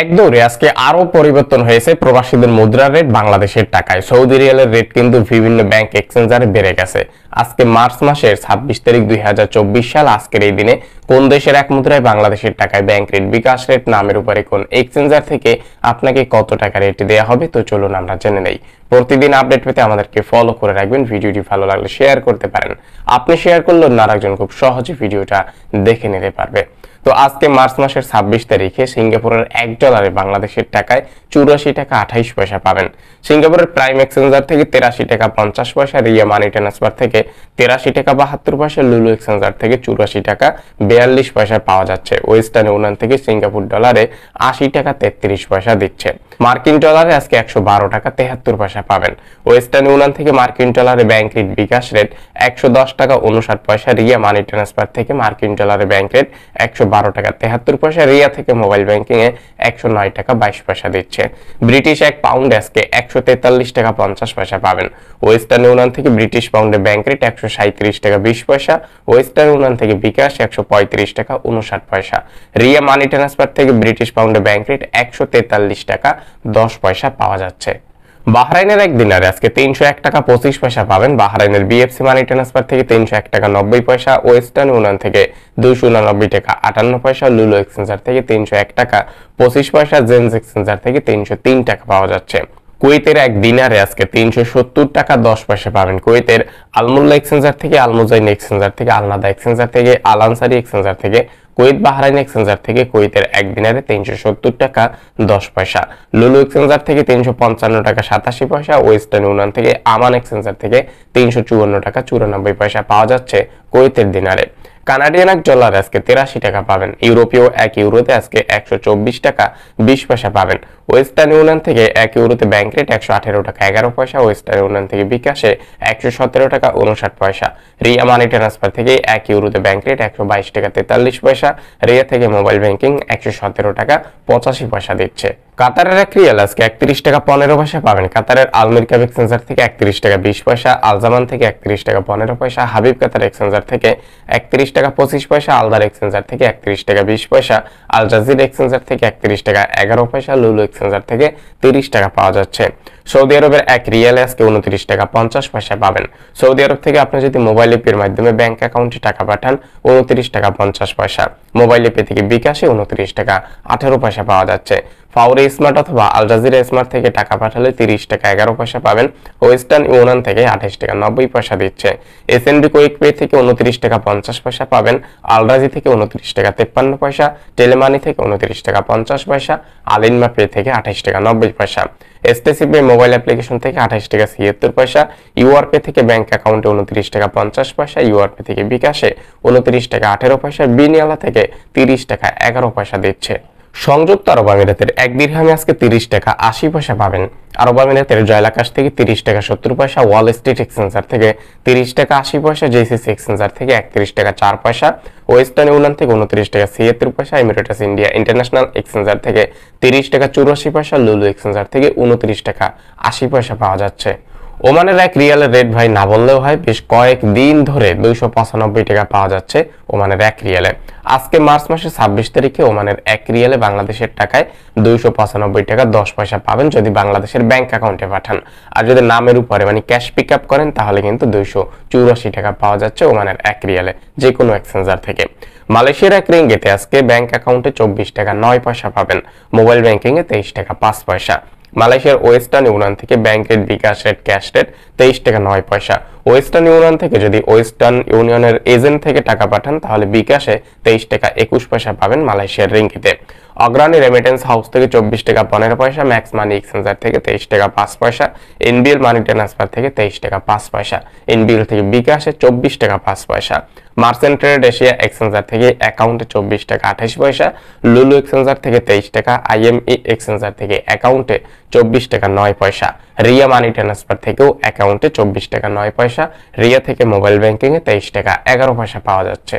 এক দৌড়ে আজকে আরও পরিবর্তন হয়েছে প্রবাসীদের মুদ্রা রেট বাংলাদেশের টাকায়। সৌদি রিয়ালের রেট কিন্তু বিভিন্ন ব্যাংক এক্সচেঞ্জারে বেড়ে গেছে। আজকে মার্চ মাসের ছাব্বিশ তারিখ দুই হাজার চব্বিশ সাল, আজকের এই দিনে কোন দেশের এক মুদ্রায় বাংলাদেশের টাকায় ব্যাংক রেট বিকাশ রেট নামের উপরে কোন এক্সচেঞ্জার থেকে আপনাকে কত টাকা রেট দেওয়া হবে, তো চলুন আমরা জেনে নেই। প্রতিদিন আপডেট পেতে আমাদেরকে ফলো করে রাখবেন। ভিডিওটি ভালো লাগলে শেয়ার করতে পারেন। আপনি শেয়ার করলে না একজন খুব সহজে ভিডিওটা দেখে নিতে পারবে। তো আজকে মার্চ মাসের ছাব্বিশ তারিখে সিঙ্গাপুরের এক ডলারে বাংলাদেশের টাকায় চুরাশি টাকা আঠাইশ পয়সা পাবেন। সিঙ্গাপুরের প্রাইম এক্সচেঞ্জার থেকে তেরাশি টাকা পঞ্চাশ পয়সা, রিয়া মানি ট্রান্সফার থেকে তেরাশি টাকা বাহাত্তর পয়সা, লুলু এক্সচেঞ্জার থেকে চুরাশি টাকা বিয়াল্লিশ পয়সা পাওয়া যাচ্ছে। ওয়েস্টার্ন ইউনিয়ন থেকে সিঙ্গাপুর ডলারে আশি টাকা তেত্রিশ পয়সা দিচ্ছে। মার্কিন ডলারে আজকে একশো বারো টাকা তেহাত্তর পয়সা পাবেন। ওয়েস্টার্ন ইউনিয়ন থেকে মার্কিন ডলারে ব্যাংক রেট বিকাশ রেট একশো দশ টাকা উনষাট পয়সা, রিয়া মানি ট্রান্সফার থেকে মার্কিন ডলারে ব্যাংক রেট একশো বারো টাকা, তেহাত্তর পয়সা, রিয়া থেকে মোবাইল ব্যাংকিং এ একশো নয় টাকা বাইশ পয়সা দিচ্ছে। ব্রিটিশ এক পাউন্ড আজকে একশো তেতাল্লিশ টাকা পঞ্চাশ পয়সা পাবেন। ওয়েস্টার্ন ইউনিয়ন থেকে ব্রিটিশ পাউন্ডে ব্যাংক রেট একশো টাকা বিশ পয়সা, ওয়েস্টার্ন ইউনিয়ন থেকে বিকাশ একশো পঁয়ত্রিশ টাকা উনষাট পয়সা। রিয়া মানি ট্রান্সফার থেকে ব্রিটিশ পাউন্ডে ব্যাংক রেট একশো তেতাল্লিশ টাকা দশ পয়সা পাওয়া যাচ্ছে। বাহরাইনের এক দিনারে আজকে তিনশো এক টাকা পঁচিশ পয়সা পাবেন। বাহরাইনের বিএফসি মানি ট্রান্সফার থেকে তিনশো এক টাকা নব্বই পয়সা ওয়েস্টার্ন ইউনিয়ন থেকে দুইশো উনানব্বই টাকা আটান্ন পয়সা লুলো এক্সচেঞ্জার থেকে তিনশো এক টাকা পঁচিশ পয়সা জেন্স এক্সচেঞ্জার থেকে তিনশো তিন টাকা পাওয়া যাচ্ছে। কুয়েতের এক দিনারে আজকে তিনশো সত্তর টাকা দশ পয়সা পাবেন কুয়েতের আলমুল্লা এক্সচেঞ্জার থেকে, আলমুজাইন এক্সচেঞ্জার থেকে, আলনাদা এক্সচেঞ্জার থেকে আলানসারি এক্সচেঞ্জার থেকে কুয়েত বাহরাইন এক্সচেঞ্জার থেকে কুয়েতের এক দিনারে তিনশো সত্তর টাকা, দশ পয়সা। লুলু এক্সচেঞ্জার থেকে তিনশো পঞ্চান্ন টাকা, সাতাশি পয়সা। ওয়েস্টার্ন ইউনিয়ন থেকে আমান এক্সচেঞ্জার থেকে তিনশো চুয়ান্ন টাকা, চুরানব্বই পয়সা পাওয়া যাচ্ছে কুয়েতের দিনারে। কানাডিয়ান এক ডলার আজকে তেরাশি টাকা পাবেন। ইউরোপীয় এক ইউরোতে আজকে একশো চব্বিশ টাকা বিশ পয়সা পাবেন। ওয়েস্টার্ন ইউনিয়ন থেকে এক ইউরোতে ব্যাংক রেট একশো আঠেরো টাকা, এগারো পয়সা। ওয়েস্টার্ন ইউনিয়ন থেকে বিকাশে একশো সতেরো টাকা উনষাট পয়সা। রিয়া মানি ট্রান্সফার থেকে এক ইউরোতে ব্যাংক রেট একশো বাইশ টাকা তেতাল্লিশ পয়সা। রিয়া থেকে মোবাইল ব্যাংকিং একশো সতেরো টাকা পঁচাশি পয়সা দিচ্ছে। কাতারের এক রিয়াল আজকে একত্রিশ টাকা পনেরো পয়সা পাবেন। কাতারের আলমির কাপ এক্সচেঞ্জার থেকে একত্রিশ টাকা বিশ পয়সা, আলজামান থেকে একত্রিশ টাকা পনেরো পয়সা, হাবিব কাতার এক্সচেঞ্জার থেকে একত্রিশ টাকা পঁচিশ পয়সা, আলদার এক্সচেঞ্জার থেকে একত্রিশ টাকা বিশ পয়সা। আল জাজির এক্সচেঞ্জার থেকে একত্রিশ টাকা, এগারো পয়সা লুলু এক্সচেঞ্জার থেকে তিরিশ টাকা পাওয়া যাচ্ছে। সৌদি আরবের এক রিয়ালে আজকে উনত্রিশ টাকা পঞ্চাশ পয়সা পাবেন। সৌদি আরব থেকে আপনি যদি মোবাইল এপের মাধ্যমে ব্যাংক অ্যাকাউন্টে টাকা পাঠান, উনত্রিশ টাকা পঞ্চাশ পয়সা। মোবাইল এপে থেকে বিকাশে উনত্রিশ টাকা, আঠেরো পয়সা পাওয়া যাচ্ছে। ফাউরে স্মার্ট অথবা আল জাজিরা স্মার্ট থেকে টাকা পাঠালে তিরিশ টাকা, এগারো পয়সা পাবেন। ওয়েস্টার্ন ইউনিয়ন থেকে আঠাশ টাকা, নব্বই পয়সা দিচ্ছে। S N B quick pay থেকে উনত্রিশ টাকা, পঞ্চাশ পয়সা পাবেন। আলরাজি থেকে উনত্রিশ টাকা, তেপ্পান্ন পয়সা। টেলিমানি থেকে উনত্রিশ টাকা পঞ্চাশ পয়সা আলিনমা পে থেকে আঠাশ টাকা নব্বই পয়সা। এসটিসি পে মোবাইল অ্যাপ্লিকেশন থেকে আঠাশ টাকা ছিয়াত্তর পয়সা ইউআর পে থেকে ব্যাংক অ্যাকাউন্টে উনত্রিশ টাকা পঞ্চাশ পয়সা ইউআর পে থেকে বিকাশে উনত্রিশ টাকা আঠেরো পয়সা, বিনিয়ালা থেকে তিরিশ টাকা এগারো পয়সা দিচ্ছে। সংযুক্ত আরব আমিরাতের এক দিরহামে আজকে তিরিশ টাকা আশি পয়সা পাবেন। আরব আমিরাতের জয়লাকাশ থেকে তিরিশ টাকা সত্তর পয়সা ওয়াল স্ট্রিট এক্সচেঞ্জার থেকে তিরিশ টাকা আশি পয়সা জেসিসি এক্সচেঞ্জার থেকে একত্রিশ টাকা চার পয়সা ওয়েস্টার্ন ইউনিয়ন থেকে উনত্রিশ টাকা ছিয়াত্তর পয়সা এমিরেটাস ইন্ডিয়া ইন্টারন্যাশনাল এক্সচেঞ্জার থেকে তিরিশ টাকা চুরাশি পয়সা লুলু এক্সচেঞ্জার থেকে উনত্রিশ টাকা আশি পয়সা পাওয়া যাচ্ছে। ওমানের এক রিয়ালের রেট ভাই না বললেও হয়, বেশ কয়েক দিন ধরে দুইশো পঁচানব্বই টাকা পাওয়া যাচ্ছে ওমানের এক রিয়ালে। আজকে মার্চ মাসের ছাব্বিশ তারিখে ওমানের এক রিয়ালে বাংলাদেশের টাকায় দুইশো পঁচানব্বই টাকা দশ পয়সা পাবেন যদি বাংলাদেশের ব্যাংক অ্যাকাউন্টে পাঠান। আর যদি নামের উপরে মানে ক্যাশ পিক আপ করেন, তাহলে কিন্তু দুইশো চুরাশি টাকা পাওয়া যাচ্ছে ওমানের এক রিয়ালে যে কোনো এক্সচেঞ্জার থেকে। মালয়েশিয়ার এক রিঙ্গিতে আজকে ব্যাংক অ্যাকাউন্টে চব্বিশ টাকা নয় পয়সা পাবেন, মোবাইল ব্যাংকিংয়ে তেইশ টাকা পাঁচ পয়সা। মালয়েশিয়ার ওয়েস্টার্ন ইউনিয়ন থেকে ব্যাংকের বিকাশ রেট ক্যাশ রেট তেইশ টাকা নয় পয়সা। ওয়েস্টার্ন ইউনিয়ন থেকে যদি ওয়েস্টার্ন ইউনিয়নের এজেন্ট থেকে টাকা পাঠান, তাহলে বিকাশে তেইশ টাকা একুশ পয়সা পাবেন মালয়েশিয়ার রিঙ্কিতে অগ্রণী রেমিটেন্স হাউস থেকে চব্বিশ টাকা পনেরো পয়সা ম্যাক্স মানি এক্সচেঞ্জার থেকে তেইশ টাকা পাঁচ পয়সা এনবিএল মানি ট্রান্সফার থেকে তেইশ টাকা পাঁচ পয়সা এনবিএল থেকে বিকাশে চব্বিশ টাকা পাঁচ পয়সা মার্চেন্ট ট্রেড এশিয়া এক্সচেঞ্জার থেকে অ্যাকাউন্টে চব্বিশ টাকা আঠাশ পয়সা লুলু এক্সচেঞ্জার থেকে তেইশ টাকা আইএমই এক্সচেঞ্জার থেকে অ্যাকাউন্টে চব্বিশ টাকা নয় পয়সা, রিয়া মানি ট্রান্সফার থেকেও অ্যাকাউন্টে চব্বিশ টাকা নয় পয়সা রিয়া থেকে মোবাইল ব্যাংকিংয়ে তেইশ টাকা এগারো পয়সা পাওয়া যাচ্ছে।